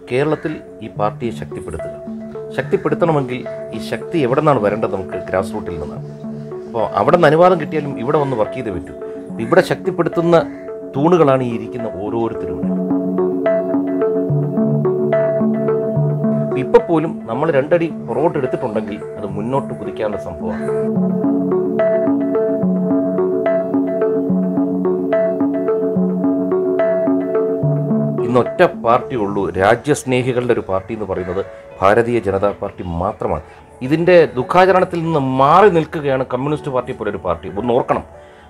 കേരളത്തിൽ ഈ പാർട്ടിയെ ശക്തിപ്പെടുത്തുക. ശക്തിപ്പെടുത്തണമെങ്കിൽ ഈ ശക്തി എവിടെ നിന്നാണ് വരേണ്ടത് നമുക്ക് ഗ്രാസ് റൂട്ടിൽ നിന്നാണ് അപ്പോൾ അവിടെ നിന്ന് അനുവാദം കിട്ടിയാലും ഇവിടെ വന്ന് വർക്ക് ചെയ്തേ പറ്റൂ. ഇവിടെ ശക്തിപ്പെടുത്തുന്ന തൂണുകളാണ് ഈ ഇരിക്കുന്ന ഓരോരുത്തരും. ഇപ്പോൾ പോലും നമ്മൾ രണ്ടടി പുറകോട്ട് എടുത്തിട്ടുണ്ടെങ്കിൽ അത് മുന്നോട്ട് കുതിക്കാനുള്ള സംഭവമാണ്. ഇന്ന് ഒറ്റ പാർട്ടി ഉള്ളൂ. രാജ്യസ്നേഹികളുടെ ഒരു പാർട്ടി എന്ന് പറയുന്നത് ഭാരതീയ ജനതാ പാർട്ടി മാത്രമാണ്. ഇതിന്റെ ദുഃഖാചരണത്തിൽ നിന്ന് മാറി നിൽക്കുകയാണ് കമ്മ്യൂണിസ്റ്റ് പാർട്ടി പോലെ ഒരു പാർട്ടി. ഒന്ന് ഓർക്കണം.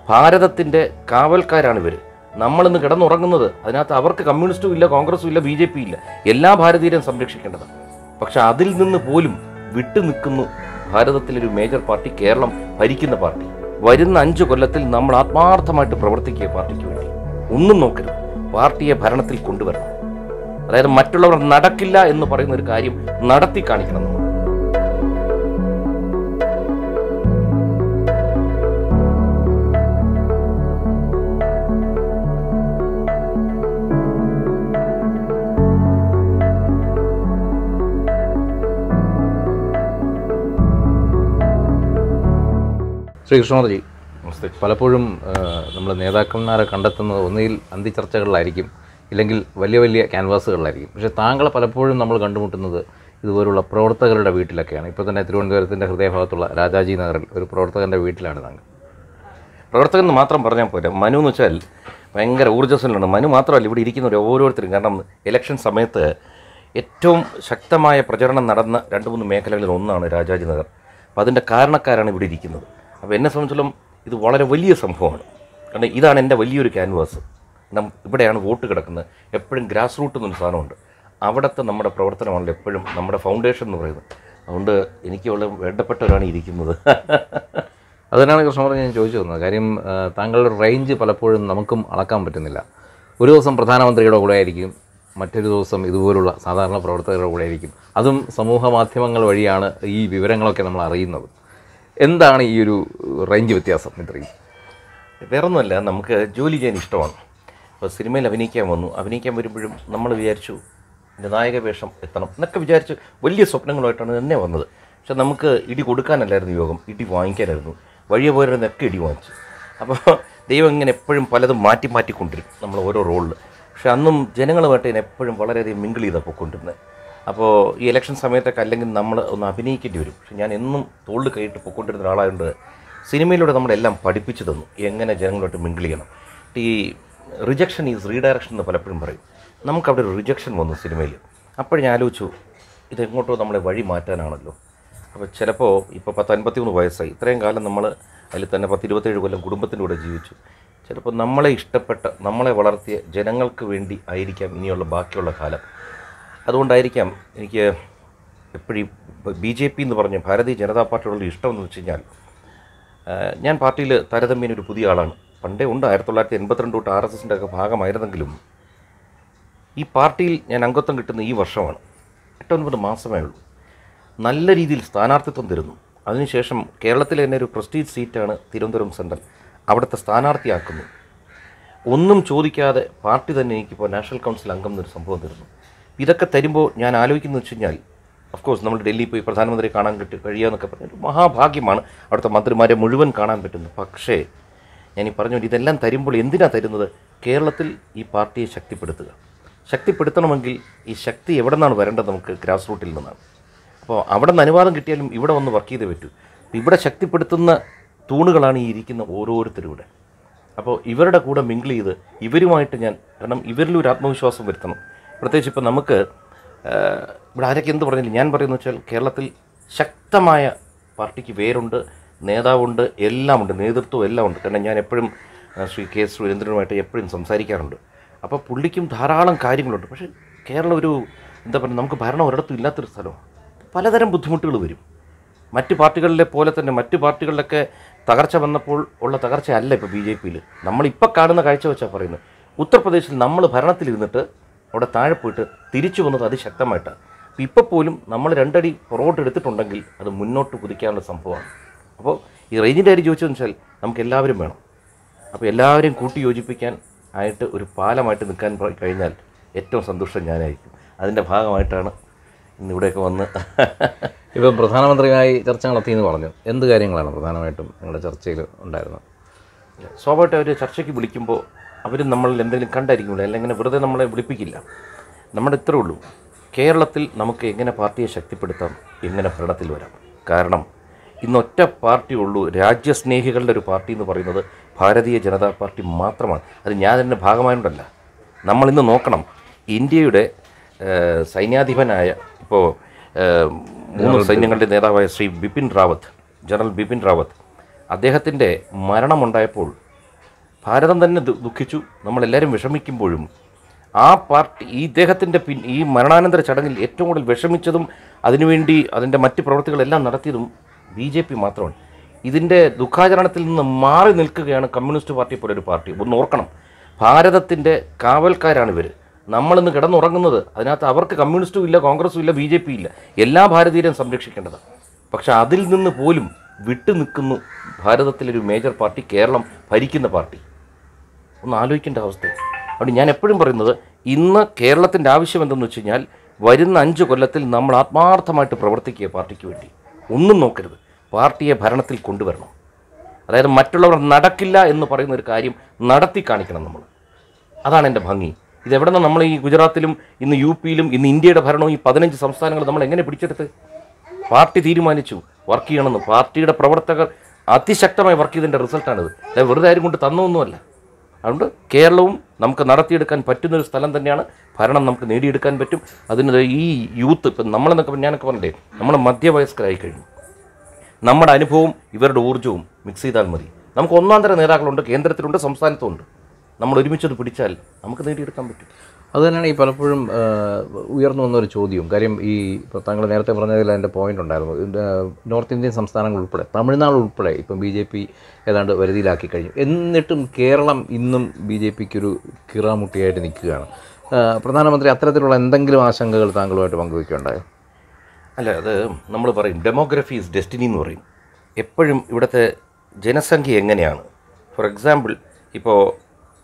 ഭാരതത്തിന്റെ കാവൽക്കാരാണ് ഇവർ നമ്മളിന്ന് കിടന്നുറങ്ങുന്നത് അതിനകത്ത് അവർക്ക് കമ്മ്യൂണിസ്റ്റും ഇല്ല കോൺഗ്രസും ഇല്ല ബി ജെ പി ഇല്ല. എല്ലാ ഭാരതീയരും സംരക്ഷിക്കേണ്ടത് പക്ഷെ അതിൽ നിന്ന് പോലും വിട്ടു നിൽക്കുന്നു ഭാരതത്തിലൊരു മേജർ പാർട്ടി കേരളം ഭരിക്കുന്ന പാർട്ടി. വരുന്ന അഞ്ച് കൊല്ലത്തിൽ നമ്മൾ ആത്മാർത്ഥമായിട്ട് പ്രവർത്തിക്കുക പാർട്ടിക്ക് വേണ്ടി. ഒന്നും നോക്കരുത്. പാർട്ടിയെ ഭരണത്തിൽ കൊണ്ടുവരണം. അതായത് മറ്റുള്ളവർ നടക്കില്ല എന്ന് പറയുന്ന ഒരു കാര്യം നടത്തി കാണിക്കണം നമ്മൾ. പലപ്പോഴും നമ്മൾ നേതാക്കന്മാരെ കണ്ടെത്തുന്നത് ഒന്നുകിൽ അന്തിചർച്ചകളിലായിരിക്കും ഇല്ലെങ്കിൽ വലിയ വലിയ ക്യാൻവാസുകളിലായിരിക്കും. പക്ഷേ താങ്കളെ പലപ്പോഴും നമ്മൾ കണ്ടുമുട്ടുന്നത് ഇതുപോലുള്ള പ്രവർത്തകരുടെ വീട്ടിലൊക്കെയാണ്. ഇപ്പോൾ തന്നെ തിരുവനന്തപുരത്തിന്റെ ഹൃദയഭാഗത്തുള്ള രാജാജി നഗറിൽ ഒരു പ്രവർത്തകന്റെ വീട്ടിലാണ് താങ്കൾ. പ്രവർത്തകൻ എന്ന് മാത്രം പറഞ്ഞാൽ പോരാ. മനു എന്ന് വെച്ചാൽ ഭയങ്കര ഊർജസ്വലാണ് മനു മാത്രമല്ല ഇവിടെ ഇരിക്കുന്നവർ ഓരോരുത്തരും. കാരണം ഇലക്ഷൻ സമയത്ത് ഏറ്റവും ശക്തമായ പ്രചരണം നടന്ന രണ്ട് മൂന്ന് മേഖലകളിൽ ഒന്നാണ് രാജാജി നഗർ. അപ്പോൾ അതിന്റെ കാരണക്കാരാണ് ഇവിടെ ഇരിക്കുന്നത്. അപ്പോൾ എന്നെ സംബന്ധിച്ചിടത്തോളം ഇത് വളരെ വലിയ സംഭവമാണ്. കാരണം ഇതാണ് എന്റെ വലിയൊരു ക്യാൻവാസ് നം ഇവിടെയാണ് വോട്ട് കിടക്കുന്നത്. എപ്പോഴും ഗ്രാസ് റൂട്ട് എന്നൊരു സാധനമുണ്ട്. അവിടുത്തെ നമ്മുടെ പ്രവർത്തനമാണല്ലോ എപ്പോഴും നമ്മുടെ ഫൗണ്ടേഷൻ എന്ന് പറയുന്നത്. അതുകൊണ്ട് എനിക്ക് വളരെ വേണ്ടപ്പെട്ടവരാണ് ഇരിക്കുന്നത്. അതിനാണ് കൃഷ്ണമൂർത്തി ഞാൻ ചോദിച്ചു തന്നത് കാര്യം താങ്കളുടെ റേഞ്ച് പലപ്പോഴും നമുക്കും അളക്കാൻ പറ്റുന്നില്ല. ഒരു ദിവസം പ്രധാനമന്ത്രിയുടെ കൂടെ ആയിരിക്കും മറ്റൊരു ദിവസം ഇതുപോലുള്ള സാധാരണ പ്രവർത്തകരുടെ കൂടെ ആയിരിക്കും. അതും സമൂഹ മാധ്യമങ്ങൾ വഴിയാണ് ഈ വിവരങ്ങളൊക്കെ നമ്മൾ അറിയുന്നത്. എന്താണ് ഈ ഒരു റേഞ്ച് വ്യത്യാസം ഇത്രയും? വേറൊന്നുമല്ല നമുക്ക് ജോലി ചെയ്യാൻ ഇഷ്ടമാണ്. അപ്പോൾ സിനിമയിൽ അഭിനയിക്കാൻ വന്നു. അഭിനയിക്കാൻ വരുമ്പോഴും നമ്മൾ വിചാരിച്ചു എന്റെ നായക വേഷം എത്തണം എന്നൊക്കെ വിചാരിച്ച് വലിയ സ്വപ്നങ്ങളുമായിട്ടാണ് തന്നെ വന്നത്. പക്ഷെ നമുക്ക് ഇടി കൊടുക്കാനല്ലായിരുന്നു യോഗം. ഇടി വാങ്ങിക്കാനായിരുന്നു. വഴിയെ പോയിരുന്നൊക്കെ ഇടി വാങ്ങിച്ചു. അപ്പോൾ ദൈവം ഇങ്ങനെ എപ്പോഴും പലതും മാറ്റി മാറ്റി കൊണ്ടുവരും നമ്മൾ ഓരോ റോളിൽ പക്ഷെ അന്നും ജനങ്ങളുമായിട്ട് ഞാൻ എപ്പോഴും വളരെയധികം മിങ്കിൾ ചെയ്താണ് പൊയ്ക്കൊണ്ടിരുന്നത് അപ്പോൾ ഈ ഇലക്ഷൻ സമയത്തൊക്കെ അല്ലെങ്കിൽ നമ്മൾ ഒന്ന് അഭിനയിക്കേണ്ടി വരും. പക്ഷെ ഞാൻ എന്നും തോളിൽ കൈയിട്ട് പൊക്കൊണ്ടിരുന്ന ഒരാളായതുകൊണ്ട് സിനിമയിലൂടെ നമ്മളെല്ലാം പഠിപ്പിച്ചു തന്നു. എങ്ങനെ ജനങ്ങളുമായിട്ട് മിങ്കിൾ ചെയ്യണം. ഈ റിജക്ഷൻ ഈസ് റീഡയറക്ഷൻ എന്ന് പലപ്പോഴും പറയും. നമുക്കവിടെ ഒരു റിജക്ഷൻ വന്നു സിനിമയിൽ അപ്പോൾ ഞാൻ ആലോചിച്ചു ഇതെങ്ങോട്ടോ നമ്മളെ വഴി മാറ്റാനാണല്ലോ. അപ്പോൾ ചിലപ്പോൾ ഇപ്പോൾ പത്ത് അൻപത്തിമൂന്ന് വയസ്സായി. ഇത്രയും കാലം നമ്മൾ അതിൽ തന്നെ പത്ത് ഇരുപത്തേഴ് കൊല്ലം കുടുംബത്തിന്റെ കൂടെ ജീവിച്ചു. ചിലപ്പോൾ നമ്മളെ ഇഷ്ടപ്പെട്ട നമ്മളെ വളർത്തിയ ജനങ്ങൾക്ക് വേണ്ടി ആയിരിക്കാം ഇനിയുള്ള ബാക്കിയുള്ള കാലം. അതുകൊണ്ടായിരിക്കാം എനിക്ക് എപ്പോഴും ബി ജെ പി എന്ന് പറഞ്ഞ ഭാരതീയ ജനതാ പാർട്ടിയോടുള്ള ഇഷ്ടം എന്ന് വെച്ച് കഴിഞ്ഞാൽ ഞാൻ പാർട്ടിയിൽ താരതമ്യേന ഒരു പുതിയ ആളാണ്. പണ്ടേ ഉണ്ട് ആയിരത്തി തൊള്ളായിരത്തി എൺപത്തിരണ്ട് തൊട്ട് ആർ എസ് എസിന്റെ ഒക്കെ ഭാഗമായിരുന്നെങ്കിലും ഈ പാർട്ടിയിൽ ഞാൻ അംഗത്വം കിട്ടുന്ന ഈ വർഷമാണ് എട്ടൊൻപത് മാസമേ ഉള്ളൂ. നല്ല രീതിയിൽ സ്ഥാനാർത്ഥിത്വം തരുന്നു. അതിനുശേഷം കേരളത്തിലെ തന്നെ ഒരു പ്രസ്റ്റീജ് സീറ്റാണ് തിരുവനന്തപുരം സെൻട്രൽ. അവിടുത്തെ സ്ഥാനാർത്ഥിയാക്കുന്നു. ഒന്നും ചോദിക്കാതെ പാർട്ടി തന്നെ എനിക്കിപ്പോൾ നാഷണൽ കൗൺസിൽ അംഗം എന്നൊരു സംഭവം തരുന്നു. ഇതൊക്കെ തരുമ്പോൾ ഞാൻ ആലോചിക്കുന്നത് വെച്ച് കഴിഞ്ഞാൽ കോഴ്സ് നമ്മൾ ഡൽഹിയിൽ പോയി പ്രധാനമന്ത്രിയെ കാണാൻ കിട്ടി കഴിയുക എന്നൊക്കെ പറഞ്ഞൊരു മഹാഭാഗ്യമാണ് അവിടുത്തെ മന്ത്രിമാരെ മുഴുവൻ കാണാൻ പറ്റുന്നത്. പക്ഷേ ഞാൻ ഈ പറഞ്ഞു ഇതെല്ലാം തരുമ്പോൾ എന്തിനാണ് തരുന്നത്? കേരളത്തിൽ ഈ പാർട്ടിയെ ശക്തിപ്പെടുത്തുക. ശക്തിപ്പെടുത്തണമെങ്കിൽ ഈ ശക്തി എവിടെ നിന്നാണ് വരേണ്ടത് നമുക്ക് ഗ്രാസ് റൂട്ടിൽ നിന്നാണ്. അപ്പോൾ അവിടെ നിന്ന് അനുവാദം കിട്ടിയാലും ഇവിടെ വന്ന് വർക്ക് ചെയ്തേ പറ്റൂ. ഇവിടെ ശക്തിപ്പെടുത്തുന്ന തൂണുകളാണ് ഈ ഇരിക്കുന്ന ഓരോരുത്തരും ഇവിടെ. അപ്പോൾ ഇവരുടെ കൂടെ മിങ്കിൾ ചെയ്ത് ഇവരുമായിട്ട് ഞാൻ കാരണം ഇവരിൽ ഒരു ആത്മവിശ്വാസം വരുത്തണം. പ്രത്യേകിച്ച് ഇപ്പോൾ നമുക്ക് ഇവിടെ ആരൊക്കെ എന്ത് പറഞ്ഞില്ല. ഞാൻ പറയുന്നത് വെച്ചാൽ കേരളത്തിൽ ശക്തമായ പാർട്ടിക്ക് വേരുണ്ട് നേതാവുണ്ട് എല്ലാം ഉണ്ട് നേതൃത്വം എല്ലാം ഉണ്ട് കാരണം ഞാൻ എപ്പോഴും ശ്രീ കെ സുരേന്ദ്രനുമായിട്ട് എപ്പോഴും സംസാരിക്കാറുണ്ട്. അപ്പോൾ പുള്ളിക്കും ധാരാളം കാര്യങ്ങളുണ്ട്. പക്ഷേ കേരളം ഒരു എന്താ പറയുക നമുക്ക് ഭരണം ഒരിടത്തും ഇല്ലാത്തൊരു സ്ഥലമാണ്. പലതരം ബുദ്ധിമുട്ടുകൾ വരും. മറ്റ് പാർട്ടികളിലെ പോലെ തന്നെ മറ്റ് പാർട്ടികളിലൊക്കെ തകർച്ച വന്നപ്പോൾ ഉള്ള തകർച്ച അല്ല ഇപ്പോൾ ബി ജെ പിയിൽ. നമ്മളിപ്പോൾ കാണുന്ന കാഴ്ച വെച്ചാൽ പറയുന്നത്. ഉത്തർപ്രദേശിൽ നമ്മൾ ഭരണത്തിലിരുന്നിട്ട് അവിടെ താഴെ പോയിട്ട് തിരിച്ചു വന്നത് അതിശക്തമായിട്ടാണ് അപ്പോൾ ഇപ്പോൾ പോലും നമ്മൾ രണ്ടടി പുറകോട്ട് എടുത്തിട്ടുണ്ടെങ്കിൽ അത് മുന്നോട്ട് കുതിക്കാനുള്ള സംഭവമാണ്. അപ്പോൾ ഈ റേഞ്ചിന്റെ കാര്യം ചോദിച്ചതെന്ന് വെച്ചാൽ നമുക്ക് എല്ലാവരും വേണം. അപ്പോൾ എല്ലാവരെയും കൂട്ടി യോജിപ്പിക്കാൻ ആയിട്ട് ഒരു പാലമായിട്ട് നിൽക്കാൻ കഴിഞ്ഞാൽ ഏറ്റവും സന്തുഷ്ടം ഞാനായിരിക്കും. അതിന്റെ ഭാഗമായിട്ടാണ് ഇന്ന് ഇവിടെയൊക്കെ വന്ന് ഇപ്പം പ്രധാനമന്ത്രിയുമായി ചർച്ച നടത്തിയെന്ന് പറഞ്ഞു. എന്ത് കാര്യങ്ങളാണ് പ്രധാനമായിട്ടും നിങ്ങളുടെ ചർച്ചയിൽ ഉണ്ടായിരുന്നത്? സ്വാഭാവികമായിട്ട് അവർ ചർച്ചയ്ക്ക് വിളിക്കുമ്പോൾ അവർ നമ്മളിൽ എന്തെങ്കിലും കണ്ടായിരിക്കുമല്ലോ അല്ലെങ്കിൽ ഇങ്ങനെ വെറുതെ നമ്മളെ വിളിപ്പിക്കില്ല. നമ്മുടെ ഇത്രേ ഉള്ളൂ. കേരളത്തിൽ നമുക്ക് എങ്ങനെ പാർട്ടിയെ ശക്തിപ്പെടുത്താം? എങ്ങനെ ഭരണത്തിൽ വരാം? കാരണം ഇന്ന് ഒറ്റ പാർട്ടി ഉള്ളൂ. രാജ്യസ്നേഹികളുടെ ഒരു പാർട്ടി എന്ന് പറയുന്നത് ഭാരതീയ ജനതാ പാർട്ടി മാത്രമാണ്. അത് ഞാൻ എന്റെ ഭാഗമായതുകൊണ്ടല്ല നമ്മളിന്ന് നോക്കണം. ഇന്ത്യയുടെ സൈന്യാധിപനായ ഇപ്പോൾ മൂന്ന് സൈന്യങ്ങളുടെ നേതാവായ ശ്രീ ബിപിൻ റാവത്ത് ജനറൽ ബിപിൻ റാവത്ത് അദ്ദേഹത്തിന്റെ മരണമുണ്ടായപ്പോൾ ഭാരതം തന്നെ ദുഃഖിച്ചു. നമ്മളെല്ലാവരും വിഷമിക്കുമ്പോഴും ആ പാർട്ടി ഈ ഇദ്ദേഹത്തിന്റെ പിൻ ഈ മരണാനന്തര ചടങ്ങിൽ ഏറ്റവും കൂടുതൽ വിഷമിച്ചതും അതിനുവേണ്ടി അതിന്റെ മറ്റ് പ്രവർത്തികളെല്ലാം നടത്തിയതും ബി ജെ പി മാത്രമാണ്. ഇതിന്റെ ദുഃഖാചരണത്തിൽ നിന്ന് മാറി നിൽക്കുകയാണ് കമ്മ്യൂണിസ്റ്റ് പാർട്ടി പോലൊരു പാർട്ടി. ഒന്ന് ഓർക്കണം. ഭാരതത്തിന്റെ കാവൽക്കാരാണ് ഇവർ നമ്മളിന്ന് കിടന്നുറങ്ങുന്നത് അതിനകത്ത് അവർക്ക് കമ്മ്യൂണിസ്റ്റും ഇല്ല കോൺഗ്രസും ഇല്ല ബി ജെ പി ഇല്ല. എല്ലാ ഭാരതീയരും സംരക്ഷിക്കേണ്ടത് പക്ഷെ അതിൽ നിന്ന് പോലും വിട്ടു നിൽക്കുന്നു ഭാരതത്തിലൊരു മേജർ പാർട്ടി കേരളം ഭരിക്കുന്ന പാർട്ടി. ഒന്ന് ആലോചിക്കേണ്ട അവസ്ഥ. അതുകൊണ്ട് ഞാൻ എപ്പോഴും പറയുന്നത് ഇന്ന് കേരളത്തിന്റെ ആവശ്യം എന്തെന്ന് വെച്ച് കഴിഞ്ഞാൽ വരുന്ന അഞ്ച് കൊല്ലത്തിൽ നമ്മൾ ആത്മാർത്ഥമായിട്ട് പ്രവർത്തിക്കുക പാർട്ടിക്ക് വേണ്ടി. ഒന്നും നോക്കരുത്. പാർട്ടിയെ ഭരണത്തിൽ കൊണ്ടുവരണം. അതായത് മറ്റുള്ളവർ നടക്കില്ല എന്ന് പറയുന്ന ഒരു കാര്യം നടത്തി കാണിക്കണം നമ്മൾ. അതാണ് എന്റെ ഭംഗി. ഇതെവിടെ നിന്ന് നമ്മൾ ഈ ഗുജറാത്തിലും ഇന്ന് യു പിയിലും ഇന്ന് ഇന്ത്യയുടെ ഭരണവും ഈ പതിനഞ്ച് സംസ്ഥാനങ്ങൾ നമ്മൾ എങ്ങനെ പിടിച്ചെടുത്ത്? പാർട്ടി തീരുമാനിച്ചു. വർക്ക് ചെയ്യണമെന്ന്. പാർട്ടിയുടെ പ്രവർത്തകർ അതിശക്തമായി വർക്ക് ചെയ്തതിന്റെ റിസൾട്ടാണിത്. അതായത് വെറുതെ ആരും കൊണ്ട് തന്നൊന്നുമല്ല. അതുകൊണ്ട് കേരളവും നമുക്ക് നടത്തിയെടുക്കാൻ പറ്റുന്നൊരു സ്ഥലം തന്നെയാണ് ഭരണം നമുക്ക് നേടിയെടുക്കാൻ പറ്റും. അതിന് ഈ യൂത്ത് ഇപ്പം നമ്മളെന്നൊക്കെ ഞാനൊക്കെ പറഞ്ഞില്ലേ നമ്മൾ മധ്യവയസ്കരായി കഴിഞ്ഞു. നമ്മുടെ അനുഭവവും ഇവരുടെ ഊർജവും മിക്സ് ചെയ്താൽ മതി. നമുക്ക് ഒന്നാം തരം നേതാക്കളുണ്ട് കേന്ദ്രത്തിലുണ്ട് സംസ്ഥാനത്തുണ്ട് നമ്മൾ ഒരുമിച്ചത് പിടിച്ചാൽ നമുക്ക് നേടിയെടുക്കാൻ പറ്റും. അത് തന്നെയാണ് ഈ പലപ്പോഴും ഉയർന്നു വന്ന ഒരു ചോദ്യവും. കാര്യം ഈ താങ്കൾ നേരത്തെ പറഞ്ഞതിൽ അതിന്റെ പോയിന്റ് ഉണ്ടായിരുന്നു. നോർത്ത് ഇന്ത്യൻ സംസ്ഥാനങ്ങൾ ഉൾപ്പെടെ തമിഴ്നാട് ഉൾപ്പെടെ ഇപ്പം ബി ജെ പി ഏതാണ്ട് വരുതിയിലാക്കി കഴിഞ്ഞു. എന്നിട്ടും കേരളം ഇന്നും ബി ജെ പിക്കൊരു കിറാമുട്ടിയായിട്ട് നിൽക്കുകയാണ്. പ്രധാനമന്ത്രി അത്തരത്തിലുള്ള എന്തെങ്കിലും ആശങ്കകൾ താങ്കളുമായിട്ട് പങ്കുവയ്ക്കുകയുണ്ടായോ അല്ല അത് നമ്മൾ പറയും ഡെമോഗ്രഫി ഇസ് ഡെസ്റ്റിനി എന്ന് പറയും. എപ്പോഴും ഇവിടുത്തെ ജനസംഖ്യ എങ്ങനെയാണ്? ഫോർ എക്സാമ്പിൾ ഇപ്പോൾ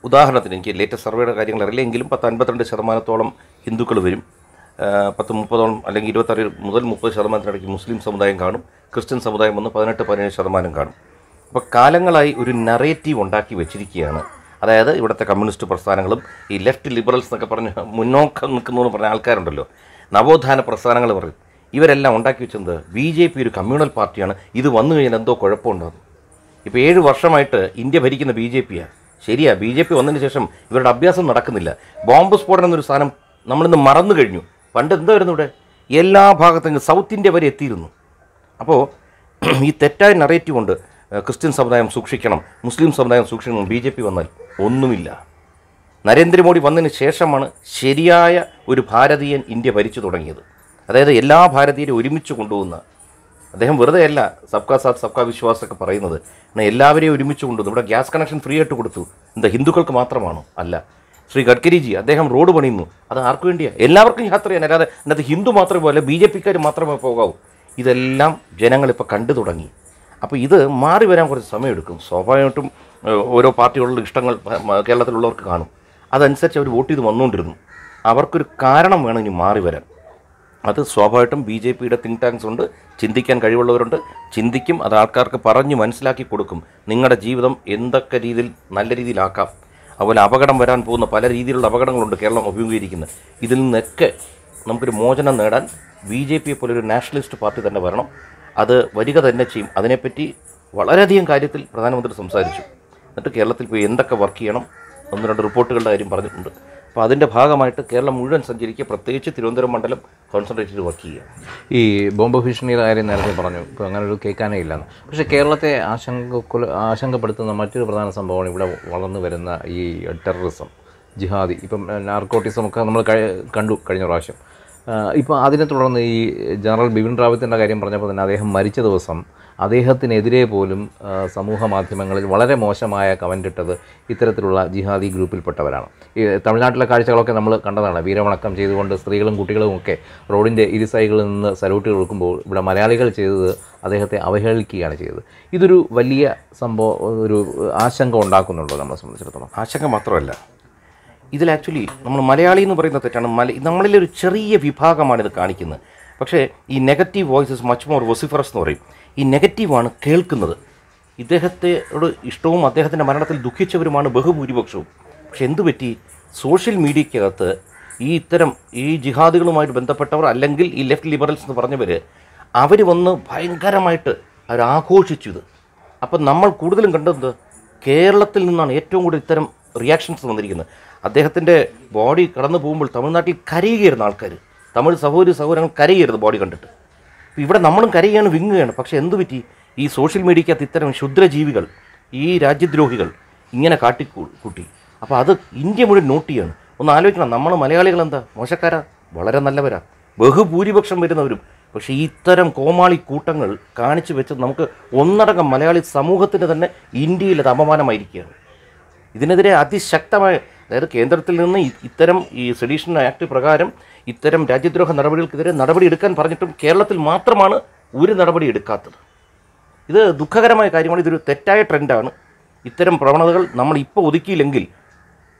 ഉദാഹരണത്തിന് എനിക്ക് ലേറ്റസ്റ്റ് സർവേയുടെ കാര്യങ്ങൾ അറിയില്ലെങ്കിലും പത്ത് അൻപത്തിരണ്ട് ശതമാനത്തോളം ഹിന്ദുക്കൾ വരും. പത്ത് മുപ്പതോളം അല്ലെങ്കിൽ ഇരുപത്താറ് മുതൽ മുപ്പത് ശതമാനത്തിനിടയ്ക്ക് മുസ്ലിം സമുദായം കാണും. ക്രിസ്ത്യൻ സമുദായം വന്ന് പതിനെട്ട് പതിനേഴ് ശതമാനം കാണും. അപ്പോൾ കാലങ്ങളായി ഒരു നറേറ്റീവ് ഉണ്ടാക്കി വെച്ചിരിക്കുകയാണ്. അതായത് ഇവിടുത്തെ കമ്മ്യൂണിസ്റ്റ് പ്രസ്ഥാനങ്ങളും ഈ ലെഫ്റ്റ് ലിബറൽസ് എന്നൊക്കെ പറഞ്ഞ് മുന്നോക്കം നിൽക്കുന്നു പറഞ്ഞ ആൾക്കാരുണ്ടല്ലോ. നവോത്ഥാന പ്രസ്ഥാനങ്ങൾ പറയും. ഇവരെല്ലാം ഉണ്ടാക്കി വെച്ചത് ബി ജെ പി ഒരു കമ്മ്യൂണൽ പാർട്ടിയാണ് ഇത് വന്നു കഴിഞ്ഞാൽ എന്തോ കുഴപ്പമുണ്ടാകും. ഇപ്പോൾ ഏഴ് വർഷമായിട്ട് ഇന്ത്യ ഭരിക്കുന്ന ബി ജെ പിയാണ് ശരിയാ ബി ജെ പി വന്നതിന് ശേഷം ഇവരുടെ അഭ്യാസം നടക്കുന്നില്ല. ബോംബ് സ്ഫോടനം എന്നൊരു സ്ഥാനം നമ്മളിന്ന് മറന്നു കഴിഞ്ഞു. പണ്ട് എന്തായിരുന്നു ഇവിടെ? എല്ലാ ഭാഗത്തും സൗത്ത് ഇന്ത്യ വരെ എത്തിയിരുന്നു. അപ്പോൾ ഈ തെറ്റായ നറേറ്റീവ് കൊണ്ട് ക്രിസ്ത്യൻ സമുദായം സൂക്ഷിക്കണം മുസ്ലിം സമുദായം സൂക്ഷിക്കണം ബി ജെ പി വന്നാൽ ഒന്നുമില്ല. നരേന്ദ്രമോദി വന്നതിന് ശേഷമാണ് ശരിയായ ഒരു ഭാരതീയൻ ഇന്ത്യ ഭരിച്ചു തുടങ്ങിയത്. അതായത് എല്ലാ ഭാരതീയരെയും ഒരുമിച്ച് കൊണ്ടുപോകുന്ന അദ്ദേഹം വെറുതെ അല്ല സബ്കാ സാത്ത് സബ്കാ വിശ്വാസ് ഒക്കെ പറയുന്നത്. എന്നാൽ എല്ലാവരെയും ഒരുമിച്ച് കൊണ്ടുവന്നു. ഇവിടെ ഗ്യാസ് കണക്ഷൻ ഫ്രീ ആയിട്ട് കൊടുത്തു. എന്താ ഹിന്ദുക്കൾക്ക് മാത്രമാണോ? അല്ല. ശ്രീ ഗഡ്കരിജി അദ്ദേഹം റോഡ് പണിയുന്നു. അത് ആർക്ക് വേണ്ടിയാണ് എല്ലാവർക്കും യാത്ര ചെയ്യാൻ. അല്ലാതെ അതിനകത്ത് ഹിന്ദു മാത്രമേ പോലെ ബി ജെ പിക്കാർ മാത്രമേ പോകാവൂ. ഇതെല്ലാം ജനങ്ങളിപ്പോൾ കണ്ടു തുടങ്ങി. അപ്പോൾ ഇത് മാറി വരാൻ കുറച്ച് സമയമെടുക്കും. സ്വാഭാവികമായിട്ടും ഓരോ പാർട്ടികളുടെ ഇഷ്ടങ്ങൾ കേരളത്തിലുള്ളവർക്ക് കാണും. അതനുസരിച്ച് അവർ വോട്ട് ചെയ്ത് വന്നുകൊണ്ടിരുന്നു. അവർക്കൊരു കാരണം വേണം ഇനി മാറി വരാൻ. അത് സ്വാഭാവികമായിട്ടും ബി ജെ പിയുടെ തിങ്ക് ടാങ്ക്സ് ഉണ്ട് ചിന്തിക്കാൻ കഴിവുള്ളവരുണ്ട്. ചിന്തിക്കും അത് ആൾക്കാർക്ക് പറഞ്ഞ് മനസ്സിലാക്കി കൊടുക്കും. നിങ്ങളുടെ ജീവിതം എന്തൊക്കെ രീതിയിൽ നല്ല രീതിയിലാക്കാം. അതുപോലെ അപകടം വരാൻ പോകുന്ന പല രീതിയിലുള്ള അപകടങ്ങളുണ്ട് കേരളം അഭിമുഖീകരിക്കുന്നത്. ഇതിൽ നിന്നൊക്കെ നമുക്കൊരു മോചനം നേടാൻ ബി ജെ പിയെ പോലെ ഒരു നാഷണലിസ്റ്റ് പാർട്ടി തന്നെ വരണം. അത് വരിക തന്നെ ചെയ്യും. അതിനെപ്പറ്റി വളരെയധികം കാര്യത്തിൽ പ്രധാനമന്ത്രി സംസാരിച്ചു. എന്നിട്ട് കേരളത്തിൽ പോയി എന്തൊക്കെ വർക്ക് ചെയ്യണം ഒന്ന് രണ്ട് റിപ്പോർട്ടുകളുടെ കാര്യം പറഞ്ഞിട്ടുണ്ട്. അപ്പോൾ അതിന്റെ ഭാഗമായിട്ട് കേരളം മുഴുവൻ സഞ്ചരിക്കുക പ്രത്യേകിച്ച് തിരുവനന്തപുരം മണ്ഡലം കോൺസെൻട്രേറ്റ് ചെയ്ത് വർക്ക് ചെയ്യുക. ഈ ബോംബ് ഭീഷണിയുടെ കാര്യം നേരത്തെ പറഞ്ഞു. ഇപ്പോൾ അങ്ങനെ ഒരു കേൾക്കാനേ ഇല്ലെന്ന്. പക്ഷേ കേരളത്തെ ആശങ്ക ആശങ്കപ്പെടുത്തുന്ന മറ്റൊരു പ്രധാന സംഭവമാണ് ഇവിടെ വളർന്നു വരുന്ന ഈ ടെററിസം ജിഹാദി. ഇപ്പം നാർക്കോട്ടിസം ഒക്കെ നമ്മൾ കണ്ടു കഴിഞ്ഞ പ്രാവശ്യം. ഇപ്പോൾ അതിനെ തുടർന്ന് ഈ ജനറൽ ബിപിൻ റാവത്തിന്റെ കാര്യം പറഞ്ഞപ്പോൾ തന്നെ അദ്ദേഹം മരിച്ച ദിവസം അദ്ദേഹത്തിനെതിരെ പോലും സമൂഹ മാധ്യമങ്ങളിൽ വളരെ മോശമായ കമന്റ് ഇട്ടത് ഇത്തരത്തിലുള്ള ജിഹാദി ഗ്രൂപ്പിൽപ്പെട്ടവരാണ്. ഈ തമിഴ്നാട്ടിലെ കാഴ്ചകളൊക്കെ നമ്മൾ കണ്ടതാണ്. വീരവണക്കം ചെയ്തുകൊണ്ട് സ്ത്രീകളും കുട്ടികളും ഒക്കെ റോഡിന്റെ ഇരുസൈകളിൽ നിന്ന് സല്യൂട്ട് കൊടുക്കുമ്പോൾ ഇവിടെ മലയാളികൾ ചെയ്തത് അദ്ദേഹത്തെ അവഹേളിക്കുകയാണ് ചെയ്തത്. ഇതൊരു വലിയ സംഭവം ഒരു ആശങ്ക ഉണ്ടാക്കുന്നുണ്ടോ നമ്മളെ സംബന്ധിച്ചിടത്തോളം? ആശങ്ക മാത്രമല്ല ഇതിൽ ആക്ച്വലി നമ്മൾ മലയാളി എന്ന് പറയുന്ന തെറ്റാണ്. മല നമ്മളിലൊരു ചെറിയ വിഭാഗമാണ് ഇത് കാണിക്കുന്നത്. പക്ഷേ ഈ negative voices much more vociferous എന്ന് പറയും. ഈ നെഗറ്റീവാണ് കേൾക്കുന്നത്. ഇദ്ദേഹത്തോട് ഇഷ്ടവും അദ്ദേഹത്തിന്റെ മരണത്തിൽ ദുഃഖിച്ചവരുമാണ് ബഹുഭൂരിപക്ഷവും. പക്ഷെ എന്തു പറ്റി? സോഷ്യൽ മീഡിയക്കകത്ത് ഈ ഇത്തരം ഈ ജിഹാദികളുമായിട്ട് ബന്ധപ്പെട്ടവർ അല്ലെങ്കിൽ ഈ ലെഫ്റ്റ് ലിബറൽസ് എന്ന് പറഞ്ഞവർ അവർ വന്ന് ഭയങ്കരമായിട്ട് അവർ ആഘോഷിച്ചു ഇത്. അപ്പം നമ്മൾ കൂടുതലും കണ്ടത് കേരളത്തിൽ നിന്നാണ് ഏറ്റവും കൂടുതൽ ഇത്തരം റിയാക്ഷൻസ് വന്നിരിക്കുന്നത്. അദ്ദേഹത്തിന്റെ ബോഡി കടന്നു പോകുമ്പോൾ തമിഴ്നാട്ടിൽ കരയുകയായിരുന്നു ആൾക്കാർ തമിഴ് സഹോദരി സഹോദരങ്ങൾ കരയുകയായിരുന്നു ബോഡി കണ്ടിട്ട്. ഇവിടെ നമ്മളും കരയാണ് വിങ്ങുകയാണ്. പക്ഷെ എന്തു പറ്റി? ഈ സോഷ്യൽ മീഡിയക്കകത്ത് ഇത്തരം ക്ഷുദ്രജീവികൾ ഈ രാജ്യദ്രോഹികൾ ഇങ്ങനെ കാട്ടി കൂട്ടി അപ്പോൾ അത് ഇന്ത്യ മുഴുവൻ നോട്ട് ചെയ്യാണ്. ഒന്ന് ആലോചിക്കണം നമ്മൾ മലയാളികൾ എന്താ മോശക്കാരാ? വളരെ നല്ലവരാ. ബഹുഭൂരിപക്ഷം വരുന്നവരും. പക്ഷേ ഇത്തരം കോമാളി കൂട്ടങ്ങൾ കാണിച്ചു വെച്ച് നമുക്ക് ഒന്നടങ്കം മലയാളി സമൂഹത്തിന് തന്നെ ഇന്ത്യയിൽ അത് അപമാനമായിരിക്കുകയാണ്. ഇതിനെതിരെ അതിശക്തമായ അതായത് കേന്ദ്രത്തിൽ നിന്ന് ഇത്തരം ഈ സെഡീഷൻ ആക്ട് പ്രകാരം ഇത്തരം രാജ്യദ്രോഹ നടപടികൾക്കെതിരെ നടപടി എടുക്കാൻ പറഞ്ഞിട്ടും കേരളത്തിൽ മാത്രമാണ് ഒരു നടപടി എടുക്കാത്തത്. ഇത് ദുഃഖകരമായ കാര്യമാണ്. ഇതൊരു തെറ്റായ ട്രെൻഡാണ്. ഇത്തരം പ്രവണതകൾ നമ്മൾ ഇപ്പോൾ ഒതുക്കിയില്ലെങ്കിൽ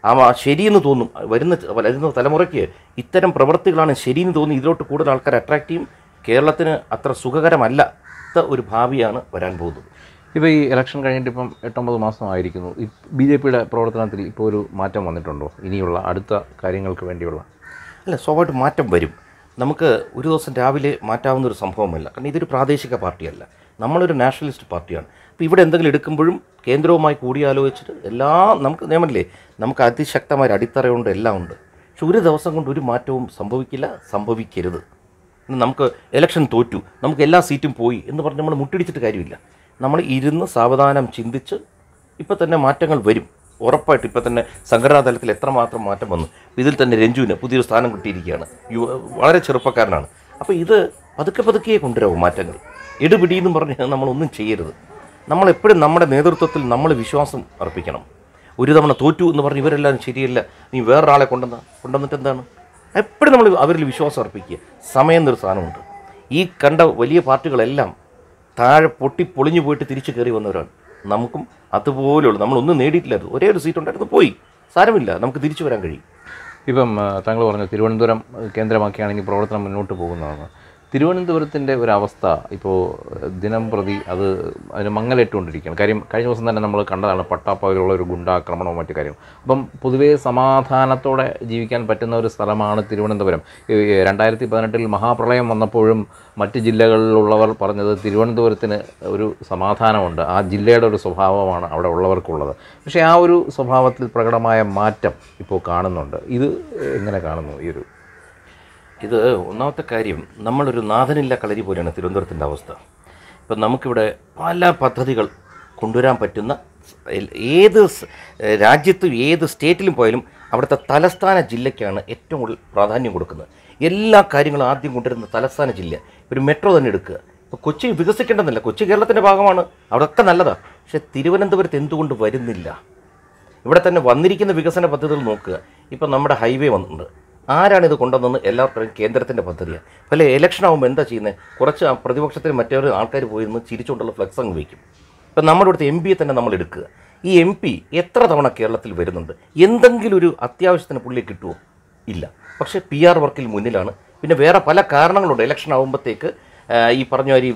ആ ശരിയെന്ന് തോന്നും. വരുന്ന വരുന്ന തലമുറയ്ക്ക് ഇത്തരം പ്രവൃത്തികളാണ് ശരിയെന്ന് തോന്നി ഇതിലോട്ട് കൂടുതൽ ആൾക്കാർ അട്രാക്ട് ചെയ്യും. കേരളത്തിന് അത്ര സുഖകരമല്ലാത്ത ഒരു ഭാവിയാണ് വരാൻ പോകുന്നത്. ഇപ്പോൾ ഈ ഇലക്ഷൻ കഴിഞ്ഞിട്ട് ഇപ്പം എട്ടൊമ്പത് മാസമായിരിക്കുന്നു. ഈ ബി ജെ പിയുടെ പ്രവർത്തനത്തിൽ ഇപ്പോൾ ഒരു മാറ്റം വന്നിട്ടുണ്ടോ? ഇനിയുള്ള അടുത്ത കാര്യങ്ങൾക്ക് വേണ്ടിയുള്ള. അല്ല സ്വാഭാവികമായിട്ട് മാറ്റം വരും. നമുക്ക് ഒരു ദിവസം രാവിലെ മാറ്റാവുന്ന ഒരു സംഭവമല്ല. കാരണം ഇതൊരു പ്രാദേശിക പാർട്ടിയല്ല. നമ്മളൊരു നാഷണലിസ്റ്റ് പാർട്ടിയാണ്. അപ്പോൾ ഇവിടെ എന്തെങ്കിലും എടുക്കുമ്പോഴും കേന്ദ്രവുമായി കൂടിയാലോചിച്ചിട്ട് എല്ലാ നമുക്ക് നിയമല്ലേ നമുക്ക് അതിശക്തമായ അടിത്തറയുണ്ട് എല്ലാം ഉണ്ട്. പക്ഷെ ഒരു ദിവസം കൊണ്ട് ഒരു മാറ്റവും സംഭവിക്കില്ല സംഭവിക്കരുത്. നമുക്ക് ഇലക്ഷൻ തോറ്റു. നമുക്ക് എല്ലാ സീറ്റും പോയി എന്ന് പറഞ്ഞ് നമ്മൾ മുട്ടിടിച്ചിട്ട് കാര്യമില്ല. നമ്മൾ ഇരുന്ന് സാവധാനം ചിന്തിച്ച് ഇപ്പം തന്നെ മാറ്റങ്ങൾ വരും. ഉറപ്പായിട്ട് ഇപ്പം തന്നെ സംഘടനാ തലത്തിൽ എത്രമാത്രം മാറ്റം വന്നു. ഇതിൽ തന്നെ രഞ്ജുവിന് പുതിയൊരു സ്ഥാനം കിട്ടിയിരിക്കുകയാണ്. യു വളരെ ചെറുപ്പക്കാരനാണ്. അപ്പോൾ ഇത് പതുക്കെ പതുക്കെ കൊണ്ടുവരാവും മാറ്റങ്ങൾ. എടുപിടി എന്ന് പറഞ്ഞ് നമ്മളൊന്നും ചെയ്യരുത്. നമ്മളെപ്പോഴും നമ്മുടെ നേതൃത്വത്തിൽ നമ്മൾ വിശ്വാസം അർപ്പിക്കണം. ഒരു തവണ തോറ്റു എന്ന് പറഞ്ഞ് ഇവരെല്ലാം ശരിയല്ല. നീ വേറൊരാളെ കൊണ്ടുവന്ന കൊണ്ടുവന്നിട്ട് എന്താണ്? എപ്പോഴും നമ്മൾ അവരിൽ വിശ്വാസം അർപ്പിക്കുക. സമയം എന്നൊരു സാധനമുണ്ട്. ഈ കണ്ട വലിയ പാർട്ടികളെല്ലാം താഴെ പൊട്ടി പൊളിഞ്ഞു പോയിട്ട് തിരിച്ചു കയറി വന്നവരാണ്. നമുക്കും അതുപോലെയുള്ളൂ നമ്മളൊന്നും നേടിയിട്ടില്ലായിരുന്നു ഒരേ ഒരു സീറ്റ് ഉണ്ടായിരുന്നു പോയി. സാരമില്ല. നമുക്ക് തിരിച്ചു വരാൻ കഴിയും. ഇപ്പം താങ്കൾ പറഞ്ഞു തിരുവനന്തപുരം കേന്ദ്രമാക്കിയാണെങ്കിൽ പ്രവർത്തനം മുന്നോട്ട് പോകുന്നതെന്ന് തിരുവനന്തപുരത്തിന്റെ ഒരു അവസ്ഥ ഇപ്പോൾ ദിനം പ്രതി അത് അതിന് മങ്ങലേറ്റുകൊണ്ടിരിക്കുകയാണ്. കാര്യം കഴിഞ്ഞ ദിവസം തന്നെ നമ്മൾ കണ്ടതാണ് പട്ടാപ്പകലുള്ള ഒരു ഗുണ്ടാക്രമണവും മറ്റു കാര്യവും അപ്പം പൊതുവേ സമാധാനത്തോടെ ജീവിക്കാൻ പറ്റുന്ന ഒരു സ്ഥലമാണ് തിരുവനന്തപുരം. രണ്ടായിരത്തി പതിനെട്ടിൽ മഹാപ്രളയം വന്നപ്പോഴും മറ്റ് ജില്ലകളിലുള്ളവർ പറഞ്ഞത് തിരുവനന്തപുരത്തിന് ഒരു സമാധാനമുണ്ട്. ആ ജില്ലയുടെ ഒരു സ്വഭാവമാണ് അവിടെ ഉള്ളവർക്കുള്ളത്. പക്ഷേ ആ ഒരു സ്വഭാവത്തിൽ പ്രകടമായ മാറ്റം ഇപ്പോൾ കാണുന്നുണ്ട്. ഇത് എങ്ങനെ കാണുന്നു ഈ ഒരു ഇത് ഒന്നാമത്തെ കാര്യം നമ്മളൊരു നാഥനില്ല കളരി പോലെയാണ് തിരുവനന്തപുരത്തിന്റെ അവസ്ഥ. ഇപ്പം നമുക്കിവിടെ പല പദ്ധതികൾ കൊണ്ടുവരാൻ പറ്റുന്ന ഏത് രാജ്യത്തും ഏത് സ്റ്റേറ്റിലും പോയാലും അവിടുത്തെ തലസ്ഥാന ജില്ലയ്ക്കാണ് ഏറ്റവും കൂടുതൽ പ്രാധാന്യം കൊടുക്കുന്നത്. എല്ലാ കാര്യങ്ങളും ആദ്യം കൊണ്ടുവരുന്ന തലസ്ഥാന ജില്ല. ഒരു മെട്രോ തന്നെ എടുക്കുക. ഇപ്പോൾ കൊച്ചി വികസിക്കേണ്ടതല്ല. കൊച്ചി കേരളത്തിന്റെ ഭാഗമാണ്. അവിടെയൊക്കെ നല്ലതാണ് പക്ഷേ തിരുവനന്തപുരത്ത് എന്തുകൊണ്ട് വരുന്നില്ല? ഇവിടെ തന്നെ വന്നിരിക്കുന്ന വികസന പദ്ധതികൾ നോക്കുക. ഇപ്പം നമ്മുടെ ഹൈവേ വന്നിട്ടുണ്ട്. ആരാണ് ഇത് കൊണ്ടുവന്നത് എല്ലാവർക്കും കേന്ദ്രത്തിന്റെ പദ്ധതിയാണ്. അല്ലെ ഇലക്ഷൻ ആകുമ്പോൾ എന്താ ചെയ്യുന്നത് കുറച്ച് പ്രതിപക്ഷത്തിന് മറ്റൊരു ആൾക്കാർ പോയിരുന്ന് ചിരിച്ചുകൊണ്ടുള്ള ഫ്ലെക്സ് അങ്ങ് വയ്ക്കും ഇപ്പം നമ്മുടെ ഇവിടുത്തെ എം പിയെ തന്നെ നമ്മൾ എടുക്കുക. ഈ എം പി എത്ര തവണ കേരളത്തിൽ വരുന്നുണ്ട്? എന്തെങ്കിലും ഒരു അത്യാവശ്യത്തിന് പുള്ളിയെ കിട്ടുമോ ഇല്ല. പക്ഷേ പി ആർ വർക്കിൽ മുന്നിലാണ്. പിന്നെ വേറെ പല കാരണങ്ങളുണ്ട്. ഇലക്ഷൻ ആകുമ്പോഴത്തേക്ക് ഈ പറഞ്ഞ മാതിരി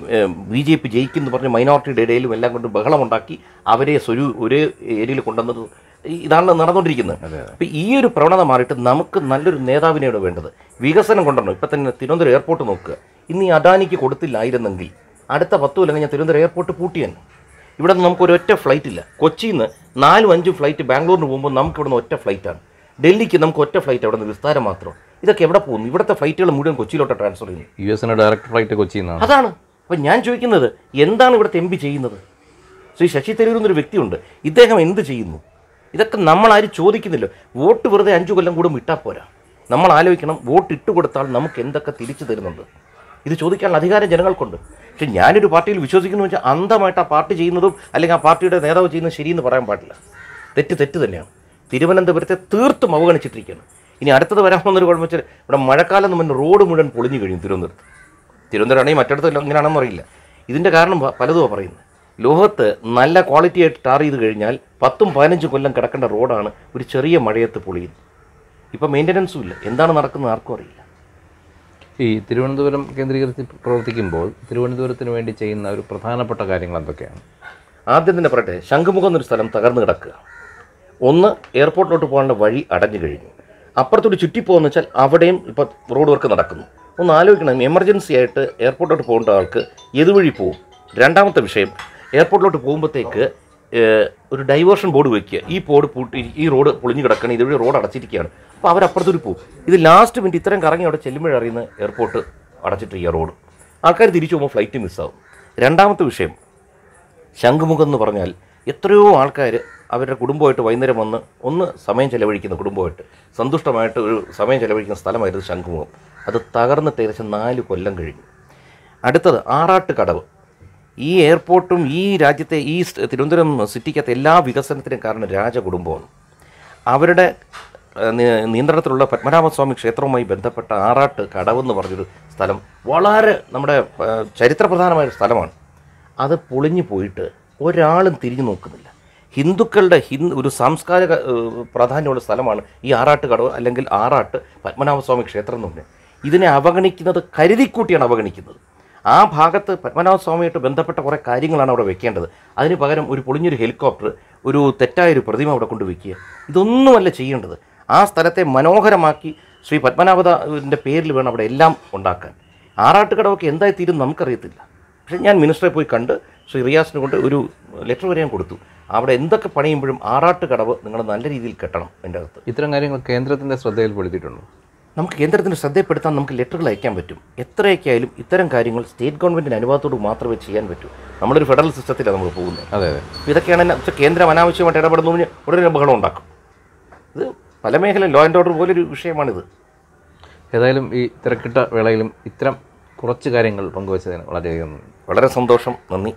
ബി ജെ പി ജയിക്കുന്നു പറഞ്ഞ് മൈനോറിറ്റിയുടെ ഇടയിലും എല്ലാം കൊണ്ട് ബഹളമുണ്ടാക്കി അവരെ സ്വരു ഒരേ ഏരിയയിൽ കൊണ്ടുവന്നത് ഇതാണ് നടന്നുകൊണ്ടിരിക്കുന്നത്. അപ്പം ഈ ഒരു പ്രവണത മാറിയിട്ട് നമുക്ക് നല്ലൊരു നേതാവിനെയാണ് വേണ്ടത്. വികസനം കൊണ്ടുവരണം. ഇപ്പം തന്നെ തിരുവനന്തപുരം എയർപോർട്ട് നോക്കുക. ഇന്ന് ഈ അദാനിക്ക് കൊടുത്തില്ലായിരുന്നെങ്കിൽ അടുത്ത പത്തു കൊല്ലം കഴിഞ്ഞാൽ തിരുവനന്തപുരം എയർപോർട്ട് പൂട്ടിയാൻ ഇവിടെ നിന്ന് നമുക്ക് ഒറ്റ ഫ്ലൈറ്റ് ഇല്ല. കൊച്ചിയിൽ നിന്ന് നാലും അഞ്ചും ഫ്ലൈറ്റ് ബാംഗ്ലൂരിന് പോകുമ്പോൾ നമുക്ക് ഇവിടെ നിന്ന് ഒറ്റ ഫ്ലൈറ്റാണ് ഡൽഹിക്ക് നമുക്ക് ഒറ്റ ഫ്ലൈറ്റ് അവിടെ നിന്ന് വിസ്താരം മാത്രം. ഇതൊക്കെ എവിടെ പോകുന്നു? ഇവിടുത്തെ ഫ്ലൈറ്റുകൾ മുഴുവൻ കൊച്ചിയിലോട്ട് ട്രാൻസ്ഫർ ചെയ്യുന്നു. യു എസിന് ഡയറക്ട് ഫ്ലൈറ്റ് കൊച്ചിയിൽ നിന്നാണ്. അതാണ്. അപ്പം ഞാൻ ചോദിക്കുന്നത് എന്താണ് ഇവിടുത്തെ എം പി ചെയ്യുന്നത്? ശ്രീ ശശി തരൂർ എന്നൊരു വ്യക്തിയുണ്ട്. ഇദ്ദേഹം എന്ത് ചെയ്യുന്നു? ഇതൊക്കെ നമ്മൾ ആരും ചോദിക്കുന്നില്ല. വോട്ട് വെറുതെ അഞ്ചു കൊല്ലം കൂടെ ഇട്ടാൽ പോരാ. നമ്മൾ ആലോചിക്കണം വോട്ട് ഇട്ട് കൊടുത്താൽ നമുക്ക് എന്തൊക്കെ തിരിച്ചു തരുന്നുണ്ട്? ഇത് ചോദിക്കാനുള്ള അധികാരം ജനങ്ങൾക്കുണ്ട്. പക്ഷെ ഞാനൊരു പാർട്ടിയിൽ വിശ്വസിക്കുന്നു വെച്ചാൽ അന്ധമായിട്ട് ആ പാർട്ടി ചെയ്യുന്നതും അല്ലെങ്കിൽ ആ പാർട്ടിയുടെ നേതാവ് ചെയ്യുന്നത് ശരിയെന്ന് പറയാൻ പാടില്ല. തെറ്റ് തെറ്റ് തന്നെയാണ്. തിരുവനന്തപുരത്തെ തീർത്തും അവഗണിച്ചിട്ടിരിക്കുകയാണ്. ഇനി അടുത്തത് വരാൻ പോകുന്നൊരു കുഴപ്പം വെച്ചാൽ ഇവിടെ മഴക്കാലം മുന്നേ റോഡ് മുഴുവൻ പൊളിഞ്ഞു കഴിഞ്ഞു തിരുവനന്തപുരത്ത്. തിരുവനന്തപുരമാണെങ്കിൽ മറ്റിടത്തും ഇങ്ങനെയാണെന്ന് അറിയില്ല. ഇതിന്റെ കാരണം പലതുമാണ് പറയുന്നത്. ലോകത്ത് നല്ല ക്വാളിറ്റി ആയിട്ട് ടാർ ചെയ്ത് കഴിഞ്ഞാൽ പത്തും പതിനഞ്ചും കൊല്ലം കിടക്കേണ്ട റോഡാണ് ഒരു ചെറിയ മഴയത്ത് പൊളിയുന്നത്. ഇപ്പം മെയിന്റനൻസും ഇല്ല. എന്താണ് നടക്കുന്നത് ആർക്കും അറിയില്ല. ഈ തിരുവനന്തപുരം കേന്ദ്രീകരിച്ച് പ്രവർത്തിക്കുമ്പോൾ തിരുവനന്തപുരത്തിന് വേണ്ടി ചെയ്യുന്ന ഒരു പ്രധാനപ്പെട്ട കാര്യങ്ങൾ എന്തൊക്കെയാണ്? ആദ്യം തന്നെ പറയട്ടെ ശംഖുമുഖം എന്നൊരു സ്ഥലം തകർന്നു കിടക്കുക. ഒന്ന് എയർപോർട്ടിലോട്ട് പോകാനുള്ള വഴി അടഞ്ഞു കഴിഞ്ഞു. അപ്പുറത്തോട്ട് ചുറ്റിപ്പോകുന്ന വെച്ചാൽ അവിടെയും ഇപ്പോൾ റോഡ് വർക്ക് നടക്കുന്നു. ഒന്ന് ആലോചിക്കണം എമർജൻസി ആയിട്ട് എയർപോർട്ടിലോട്ട് പോകേണ്ട ആൾക്ക് ഏതുവഴി പോകും രണ്ടാമത്തെ വിഷയം എയർപോർട്ടിലോട്ട് പോകുമ്പോഴത്തേക്ക് ഒരു ഡൈവേർഷൻ ബോർഡ് വയ്ക്കുക ഈ ബോർഡ് പൂട്ടി ഈ റോഡ് പൊളിഞ്ഞു കിടക്കണം ഇതുവഴി റോഡ് അടച്ചിരിക്കുകയാണ്. അപ്പോൾ അവരപ്പുറത്തൊരു പോകും ഇത് ലാസ്റ്റ് മിനിറ്റ് ഇത്രയും കറങ്ങി അവിടെ ചെല്ലുമ്പോഴറിയുന്ന എയർപോർട്ട് അടച്ചിട്ടിരിക്കുക റോഡ്. ആൾക്കാർ തിരിച്ചു പോകുമ്പോൾ ഫ്ലൈറ്റ് മിസ്സാവും രണ്ടാമത്തെ വിഷയം ശംഖുമുഖം എന്ന് പറഞ്ഞാൽ എത്രയോ ആൾക്കാർ അവരുടെ കുടുംബമായിട്ട് വൈകുന്നേരം വന്ന് ഒന്ന് സമയം ചെലവഴിക്കുന്ന കുടുംബമായിട്ട് സന്തുഷ്ടമായിട്ട് ഒരു സമയം ചെലവഴിക്കുന്ന സ്ഥലമായിരുന്നു ശംഖുമുഖം. അത് തകർന്നിട്ട് ഏകദേശം നാല് കൊല്ലം കഴിഞ്ഞു. അടുത്തത് ആറാട്ട് കടവ് ഈ എയർപോർട്ടും ഈ രാജ്യത്തെ ഈ തിരുവനന്തപുരം സിറ്റിക്കകത്ത് എല്ലാ വികസനത്തിനും കാരണം രാജകുടുംബമാണ്. അവരുടെ നിയന്ത്രണത്തിലുള്ള പത്മനാഭസ്വാമി ക്ഷേത്രവുമായി ബന്ധപ്പെട്ട ആറാട്ട് കടവ് എന്ന് പറഞ്ഞൊരു സ്ഥലം വളരെ നമ്മുടെ ചരിത്രപ്രധാനമായ സ്ഥലമാണ്. അത് പൊളിഞ്ഞു പോയിട്ട് ഒരാളും തിരിഞ്ഞു നോക്കുന്നില്ല. ഹിന്ദുക്കളുടെ ഹിന്ദു ഒരു സാംസ്കാരിക പ്രാധാന്യമുള്ള സ്ഥലമാണ് ഈ ആറാട്ട് കടവ് അല്ലെങ്കിൽ ആറാട്ട് പത്മനാഭസ്വാമി ക്ഷേത്രം എന്ന് പറഞ്ഞാൽ. ഇതിനെ അവഗണിക്കുന്നത് കരുതിക്കൂട്ടിയാണ് അവഗണിക്കുന്നത്. ആ ഭാഗത്ത് പത്മനാഭസ്വാമിയായിട്ട് ബന്ധപ്പെട്ട കുറേ കാര്യങ്ങളാണ് അവിടെ വെക്കേണ്ടത്. അതിന് പകരം ഒരു പൊളിഞ്ഞൊരു ഹെലികോപ്റ്റർ ഒരു തെറ്റായൊരു പ്രതിമ അവിടെ കൊണ്ട് വെക്കുക. ഇതൊന്നുമല്ല ചെയ്യേണ്ടത്. ആ സ്ഥലത്തെ മനോഹരമാക്കി ശ്രീ പത്മനാഭന്റെ പേരിൽ വേണം അവിടെ എല്ലാം ഉണ്ടാക്കാൻ. ആറാട്ടുകടവൊക്കെ എന്തായി തീരും നമുക്കറിയത്തില്ല. പക്ഷേ ഞാൻ മിനിസ്റ്ററെ പോയി കണ്ട് ശ്രീ റിയാസിനെ കൊണ്ട് ഒരു ലെറ്റർ വരെ ഞാൻ കൊടുത്തു. അവിടെ എന്തൊക്കെ പണിയുമ്പോഴും ആറാട്ടുകടവ് നിങ്ങൾ നല്ല രീതിയിൽ കെട്ടണം എന്റെ അകത്ത്. ഇത്തരം കാര്യങ്ങൾ കേന്ദ്രത്തിന്റെ ശ്രദ്ധയിൽപ്പെടുത്തിയിട്ടുണ്ടോ നമുക്ക് കേന്ദ്രത്തിന് ശ്രദ്ധപ്പെടുത്താൻ നമുക്ക് ലെറ്ററുകൾ അയക്കാൻ പറ്റും. എത്രയൊക്കെ ആയാലും ഇത്തരം കാര്യങ്ങൾ സ്റ്റേറ്റ് ഗവൺമെന്റിന്റെ അനുവാദത്തോട് മാത്രമേ ചെയ്യാൻ പറ്റൂ. നമ്മളൊരു ഫെഡറൽ സിസ്റ്റത്തിലാണ് നമ്മൾ പോകുന്നത്. അതെ അതെ. ഇതൊക്കെയാണ് കേന്ദ്രം അനാവശ്യമായിട്ട് ഇടപെടുന്നു ഉടനെ ബഹളം ഉണ്ടാക്കും. ഇത് പല മേഖല ലോ ആൻഡ് ഓർഡർ പോലൊരു വിഷയമാണിത്. ഏതായാലും ഈ തിരക്കിട്ട വേളയിലും ഇത്തരം കുറച്ച് കാര്യങ്ങൾ പങ്കുവച്ചതിന് വളരെയധികം വളരെ സന്തോഷം. നന്ദി.